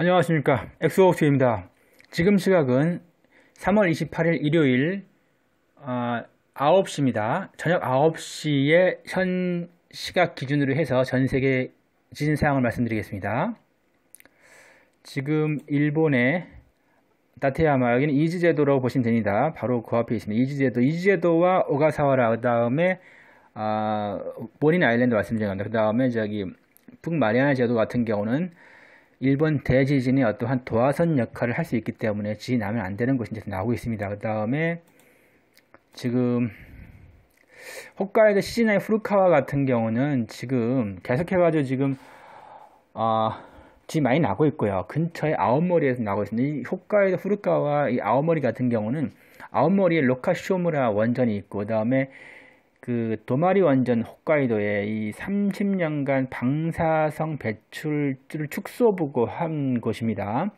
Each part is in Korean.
안녕하십니까. 엑소옥스입니다. 지금 시각은 3월 28일 일요일 어, 9시입니다. 저녁 9시에 현 시각 기준으로 해서 전세계 지진 사항을 말씀드리겠습니다. 지금 일본의 다테야마 여기는 이즈제도라고 보시면 됩니다. 바로 그 앞에 있습니다. 이즈제도. 이즈제도와 오가사와라 그 다음에 아, 모닌 아일랜드 말씀드립니다. 그 다음에 저기 북마리아나 제도 같은 경우는 일본 대지진이 어떠한 도화선 역할을 할 수 있기 때문에 지진이 나면 안 되는 것이 이제 나오고 있습니다. 그 다음에 지금 홋카이도 시즈나의 후루카와 같은 경우는 지금 계속해가지고 지금 어, 지금 많이 나고 있고요. 근처에 아오모리에서 나고 있습니다. 이 홋카이도 후루카와 이 아오모리 같은 경우는 아오모리에 로카쇼무라 원전이 있고 그 다음에 그 도마리 원전 홋카이도에 이 30년간 방사성 배출을 축소 보고 한 곳입니다.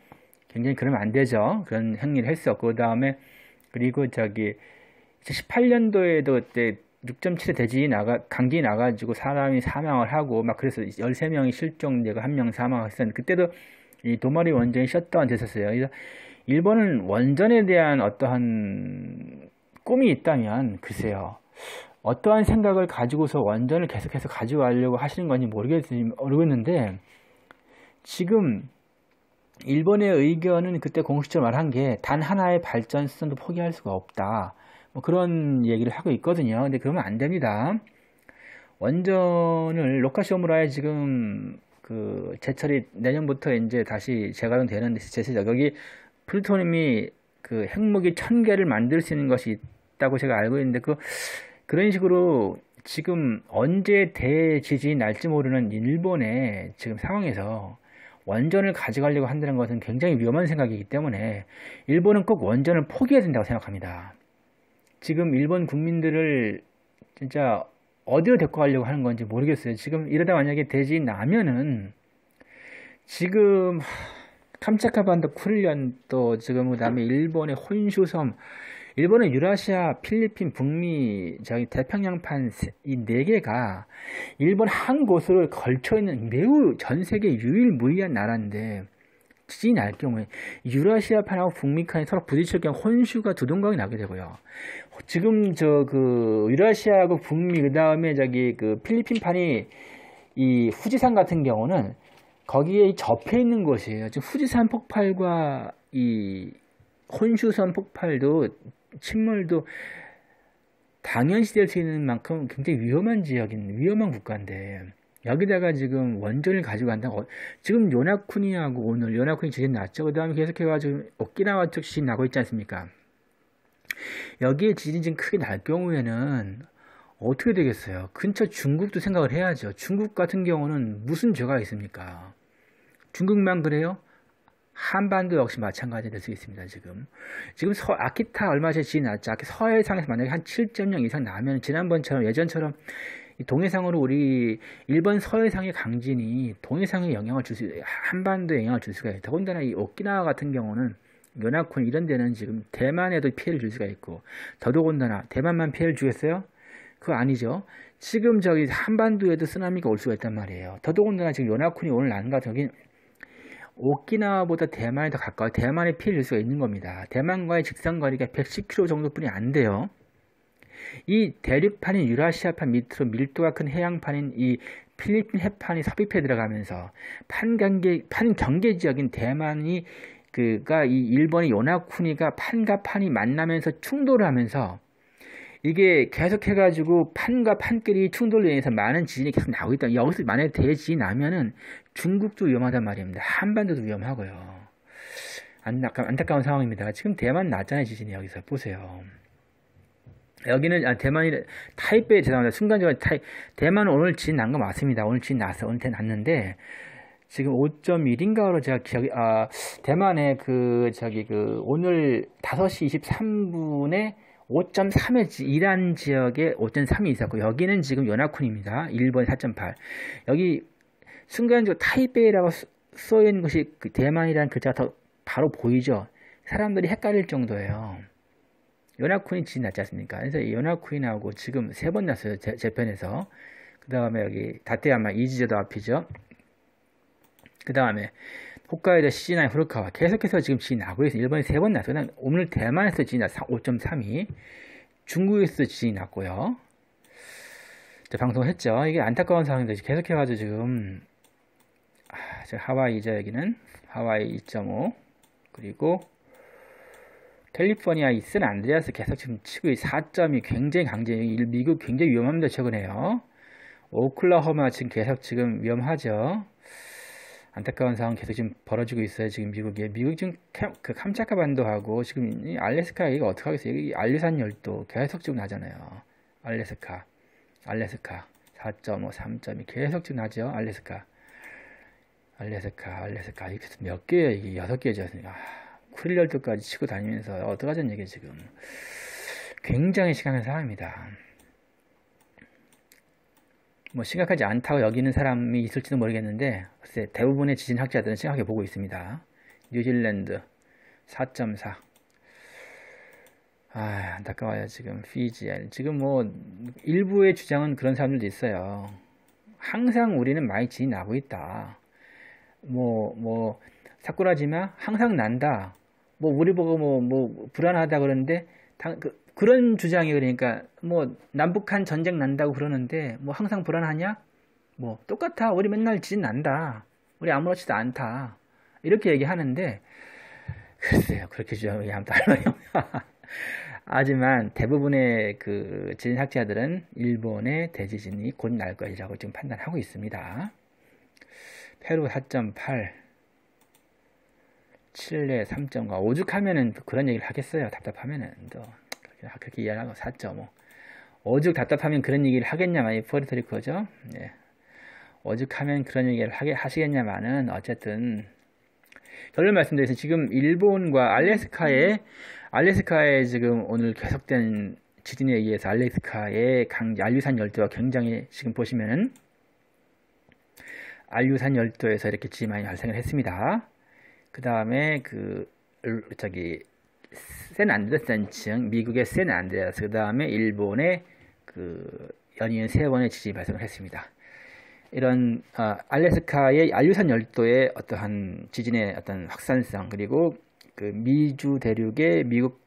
굉장히 그러면 안 되죠. 그런 행위를 했었고 그 다음에 그리고 저기 2018년도에도 그때 6.7의 대지진이 나가 강진이 나가지고 사람이 사망을 하고 막 그래서 13명이 실종되고 한 명 사망했었는데 그때도 이 도마리 원전이 셧다운 됐었어요. 그래서 일본은 원전에 대한 어떠한 꿈이 있다면 글쎄요. 어떠한 생각을 가지고서 원전을 계속해서 가져가려고 하시는 건지 모르겠, 모르겠는데 지금 일본의 의견은 그때 공식적으로 말한 게 단 하나의 발전 수단도 포기할 수가 없다. 뭐 그런 얘기를 하고 있거든요. 근데 그러면 안 됩니다. 원전을 로카시오무라에 지금 그 제철이 내년부터 이제 다시 재가동 되는 제세죠. 여기 플루토늄이 그 핵무기 천 개를 만들 수 있는 것이 있다고 제가 알고 있는데 그 그런 식으로 지금 언제 대지진이 날지 모르는 일본의 지금 상황에서 원전을 가져가려고 한다는 것은 굉장히 위험한 생각이기 때문에 일본은 꼭 원전을 포기해야 된다고 생각합니다. 지금 일본 국민들을 진짜 어디로 데리고 가려고 하는 건지 모르겠어요. 지금 이러다 만약에 대지진 나면은 지금 캄차카반도 쿠릴련 또 지금 그 다음에 일본의 혼슈섬 일본은 유라시아, 필리핀, 북미, 저기 태평양판 이 네 개가 일본 한 곳으로 걸쳐 있는 매우 전 세계 유일무이한 나라인데 지진이 날 경우에 유라시아판하고 북미판이 서로 부딪힐 경우 혼슈가 두동강이 나게 되고요. 지금 저 그 유라시아하고 북미 그 다음에 저기 그 필리핀판이 이 후지산 같은 경우는 거기에 접해 있는 곳이에요. 지금 후지산 폭발과 이 혼슈선 폭발도 침몰도 당연시 될 수 있는 만큼 굉장히 위험한 지역인 위험한 국가인데 여기다가 지금 원전을 가지고 간다고 지금 요나쿠니하고 오늘 요나쿠니 지진 났죠? 그 다음에 계속해가지고 오키나와 쪽 지진 나고 있지 않습니까? 여기에 지진이 좀 크게 날 경우에는 어떻게 되겠어요? 근처 중국도 생각을 해야죠. 중국 같은 경우는 무슨 죄가 있습니까? 중국만 그래요 한반도 역시 마찬가지 될수 있습니다. 지금 지금 서, 아키타 얼마 전에 지진 났죠. 서해상에서 만약에 한 7.0 이상 나면 지난번처럼 예전처럼 동해상으로 우리 일본 서해상의 강진이 동해상에 영향을 줄 수, 한반도에 영향을 줄 수가 있다. 더군다나 이 오키나와 같은 경우는 연합군 이런 데는 지금 대만에도 피해를 줄 수가 있고 더더군다나 대만만 피해를 주겠어요? 그거 아니죠. 지금 저기 한반도에도 쓰나미가 올 수가 있단 말이에요. 더더군다나 지금 연합군이 오늘 것 같은 오키나와보다 대만이 더 가까워 대만에 피해를 줄 수가 있는 겁니다. 대만과의 직선거리가 110km 정도뿐이 안 돼요. 이 대륙판인 유라시아판 밑으로 밀도가 큰 해양판인 이 필리핀 해판이 섭입해 들어가면서 판경계 판경계 지역인 대만이 그가 이 일본의 요나쿠니가 판과 판이 만나면서 충돌을 하면서 이게 계속해가지고 판과 판끼리 충돌로 인해서 많은 지진이 계속 나오고 있다. 여기서 만약에 대지진이 나면은 중국도 위험하단 말입니다. 한반도도 위험하고요. 안타까, 안타까운 상황입니다. 지금 대만 났잖아요, 지진이 여기서. 보세요. 여기는, 아, 대만이, 타이베이, 죄송합니다. 순간적으로 타이, 대만은 오늘 지진 난 거 맞습니다. 오늘 지진 났어. 오늘 대 났는데, 지금 5.1인가로 제가 기억이, 아, 대만의 그, 저기, 그, 오늘 5시 23분에 5.3의 이란 지역에 5.3이 있었고 여기는 지금 연합군입니다. 1번 4.8 여기 순간적으로 타이베이라고 써 있는 것이 그 대만이라는 글자가 더 바로 보이죠. 사람들이 헷갈릴 정도예요. 연합군이 지진 났지 않습니까? 그래서 연합군이 나오고 지금 세 번 났어요. 제, 제 편에서. 그 다음에 여기 다테야마 이지제도 앞이죠. 그 다음에 홋카이도 시즈나이 후루카와 계속해서 지금 지진이 나고 있어요. 일본에 세번 났어요. 오늘 대만에서 지진이 났어 5.32. 중국에서 지진이 났고요. 방송을 했죠. 이게 안타까운 상황인데 계속해가지고 지금 아, 하와이죠 여기는 하와이 2.5 그리고 캘리포니아 이슨 안드레아스 계속 지금 치고 4점이 굉장히 강제예요. 미국 굉장히 위험합니다 최근에요. 오클라호마 지금 계속 지금 위험하죠. 안타까운 상황 계속 지금 벌어지고 있어요. 지금 미국에. 미국 지금 캠, 그 캄차카 반도하고 지금 이 알래스카 이거 어떻게 하겠어요? 이 알류산 열도 계속 지금 나잖아요. 알래스카. 알래스카. 4.5, 3점이 계속 지금 나죠. 알래스카. 알래스카, 알래스카. 이게 몇 개예요? 이게 여섯 개죠. 아, 쿠릴 열도까지 치고 다니면서 어떡하자는 얘기 지금. 굉장히 심각한 상황입니다. 뭐 심각하지 않다고 여기는 사람이 있을지도 모르겠는데 글쎄 대부분의 지진학자들은 심각하게 보고 있습니다. 뉴질랜드 4.4 아, 안타까워요. 지금 피지. 지금 뭐 일부의 주장은 그런 사람들도 있어요. 항상 우리는 많이 지진 나고 있다. 뭐 뭐 사쿠라지마 항상 난다. 뭐 우리 보고 뭐뭐 뭐 불안하다 그러는데 당, 그, 그런 주장이 그러니까 뭐 남북한 전쟁 난다고 그러는데 뭐 항상 불안하냐? 뭐 똑같아. 우리 맨날 지진 난다. 우리 아무렇지도 않다. 이렇게 얘기하는데 글쎄요. 그렇게 주장이 아무도 할 말이 없나. 하지만 대부분의 그 지진학자들은 일본의 대지진이 곧 날 것이라고 지금 판단하고 있습니다. 페루 4.8, 칠레 3.5, 오죽하면은 그런 얘기를 하겠어요. 답답하면은 또 그렇게 이해하고 4.5. 오죽 답답하면 그런 얘기를 하겠냐만, 포르토리코죠. 네. 오죽하면 그런 얘기를 하게, 하시겠냐마는, 어쨌든, 결론 말씀드려서 지금 일본과 알래스카에, 알래스카에 지금 오늘 계속된 지진에 의해서 알래스카의 강, 알류산 열도가 굉장히 지금 보시면은, 알류샨 열도에서 이렇게 지진이 많이 발생을 했습니다. 그 다음에 그, 저기, 샌안드레스단층, 미국의 샌안드레스, 그 다음에 일본의 그 연이은 세 번의 지진이 발생을 했습니다. 이런 어, 알래스카의 알류샨 열도의 어떠한 지진의 어떤 확산성 그리고 그 미주 대륙의 미국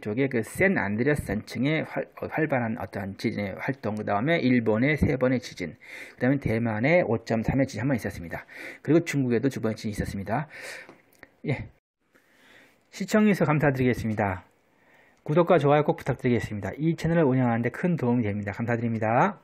쪽의 그 샌안드레스 단층의 활, 활발한 어떠한 지진의 활동 그 다음에 일본의 세 번의 지진 그 다음에 대만의 5.3의 지진 한 번 있었습니다. 그리고 중국에도 두 번의 지진이 있었습니다. 예, 시청해주셔서 감사드리겠습니다. 구독과 좋아요 꼭 부탁드리겠습니다. 이 채널을 운영하는데 큰 도움이 됩니다. 감사드립니다.